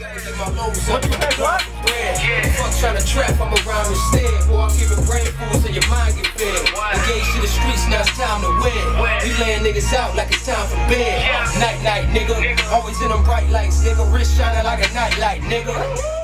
Gotta get my lows. Fuck trying to trap, I'm around instead. Boy, I'm giving brain food so your mind get fed. Engaged to the streets, now it's time to win. We laying niggas out like it's time for bed. Night night, nigga. Always in them bright lights, nigga. Wrist shining like a nightlight, nigga.